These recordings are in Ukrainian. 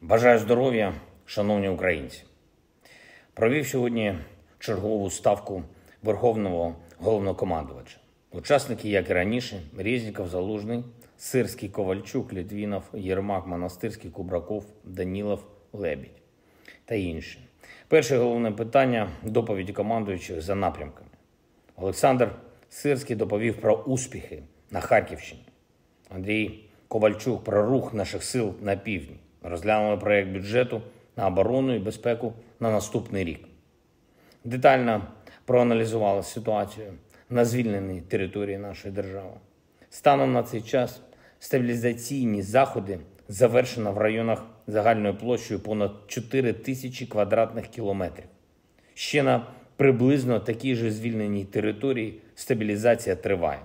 Бажаю здоров'я, шановні українці. Провів сьогодні чергову ставку Верховного головнокомандувача. Учасники, як і раніше, Резніков, Залужний, Сирський, Ковальчук, Літвінов, Єрмак, Монастирський, Кубраков, Данілов, Лебідь та інші. Перше головне питання доповіді командуючих за напрямками. Олександр Сирський доповів про успіхи на Харківщині. Андрій Ковальчук про рух наших сил на півдні. Розглянули проєкт бюджету на оборону і безпеку на наступний рік. Детально проаналізували ситуацію на звільненій території нашої держави. Станом на цей час стабілізаційні заходи завершено в районах загальною площею понад 4 тисячі квадратних кілометрів. Ще на приблизно такій же звільненій території стабілізація триває.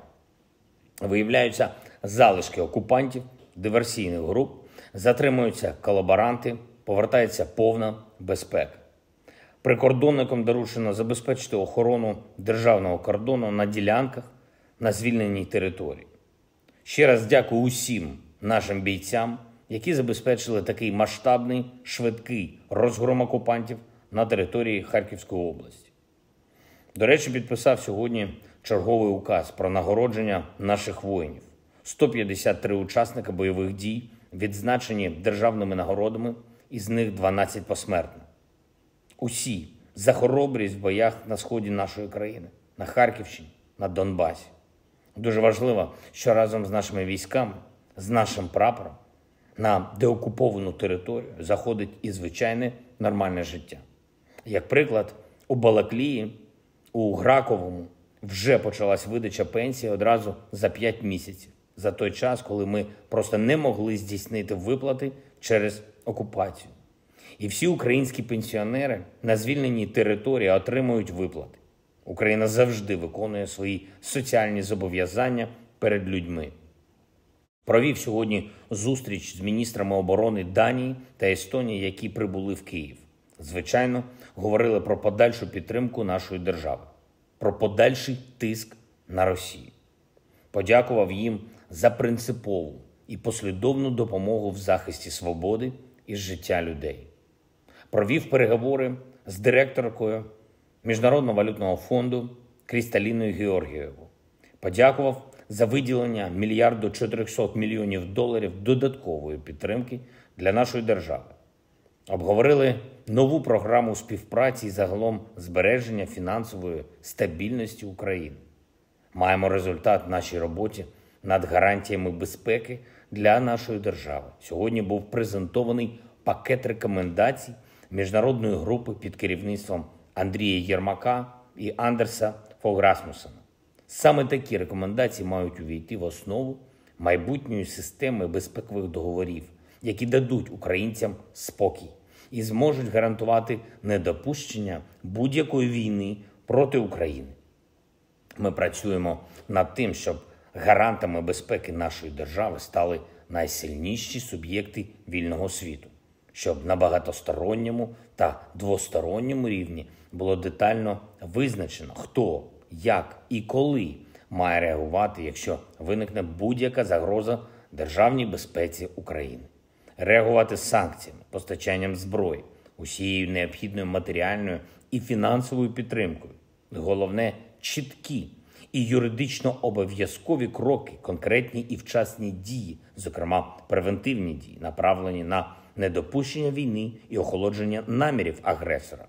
Виявляються залишки окупантів, диверсійних груп, затримуються колаборанти, повертається повна безпека. Прикордонникам доручено забезпечити охорону державного кордону на ділянках на звільненій території. Ще раз дякую усім нашим бійцям, які забезпечили такий масштабний, швидкий розгром окупантів на території Харківської області. До речі, підписав сьогодні черговий указ про нагородження наших воїнів. 153 учасника бойових дій відзначені державними нагородами, із них 12 посмертно. Усі за хоробрість в боях на сході нашої країни, на Харківщині, на Донбасі. Дуже важливо, що разом з нашими військами, з нашим прапором на деокуповану територію заходить і звичайне нормальне життя. Як приклад, у Балаклії, у Граковому вже почалась видача пенсії одразу за 5 місяців, за той час, коли ми просто не могли здійснити виплати через окупацію. І всі українські пенсіонери на звільненій території отримують виплати. Україна завжди виконує свої соціальні зобов'язання перед людьми. Провів сьогодні зустріч з міністрами оборони Данії та Естонії, які прибули в Київ. Звичайно, говорили про подальшу підтримку нашої держави, про подальший тиск на Росію. Подякував їм за принципову і послідовну допомогу в захисті свободи і життя людей. Провів переговори з директоркою Міжнародного валютного фонду Крісталіною Георгієвою. Подякував за виділення мільярду 400 мільйонів доларів додаткової підтримки для нашої держави. Обговорили нову програму співпраці і загалом збереження фінансової стабільності України. Маємо результат нашій роботі над гарантіями безпеки для нашої держави. Сьогодні був презентований пакет рекомендацій міжнародної групи під керівництвом Андрія Єрмака і Андерса Фограсмусена. Саме такі рекомендації мають увійти в основу майбутньої системи безпекових договорів, які дадуть українцям спокій і зможуть гарантувати недопущення будь-якої війни проти України. Ми працюємо над тим, щоб гарантами безпеки нашої держави стали найсильніші суб'єкти вільного світу, щоб на багатосторонньому та двосторонньому рівні було детально визначено, хто, як і коли має реагувати, якщо виникне будь-яка загроза державній безпеці України, реагувати санкціями, постачанням зброї, усією необхідною матеріальною і фінансовою підтримкою. Головне чіткі і юридично обов'язкові кроки, конкретні і вчасні дії, зокрема превентивні дії, направлені на недопущення війни і охолодження намірів агресора.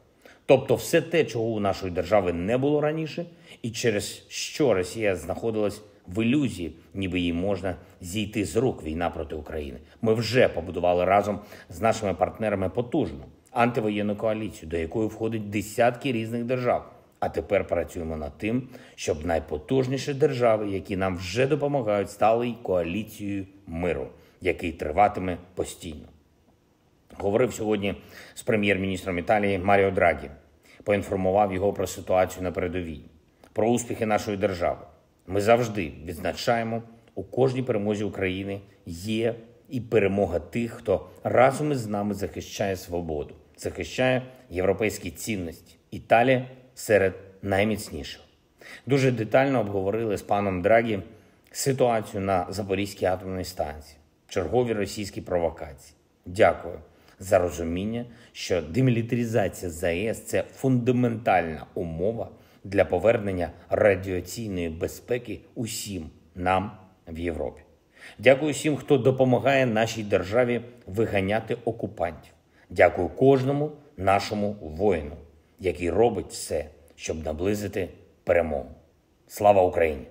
Тобто, все те, чого у нашої держави не було раніше, і через що Росія знаходилась в ілюзії, ніби їй можна зійти з рук війна проти України. Ми вже побудували разом з нашими партнерами потужну антивоєнну коаліцію, до якої входить десятки різних держав. А тепер працюємо над тим, щоб найпотужніші держави, які нам вже допомагають, стали коаліцією миру, який триватиме постійно. Говорив сьогодні з прем'єр-міністром Італії Маріо Драгі. Поінформував його про ситуацію на передовій, про успіхи нашої держави. Ми завжди відзначаємо у кожній перемозі України є і перемога тих, хто разом із нами захищає свободу, захищає європейські цінності. Італія серед найміцніших. Дуже детально обговорили з паном Драгі ситуацію на Запорізькій атомній станції, чергові російські провокації. Дякую за розуміння, що демілітаризація ЗАЕС це фундаментальна умова для повернення радіаційної безпеки усім нам в Європі. Дякую всім, хто допомагає нашій державі виганяти окупантів. Дякую кожному нашому воїну, який робить все, щоб наблизити перемогу. Слава Україні!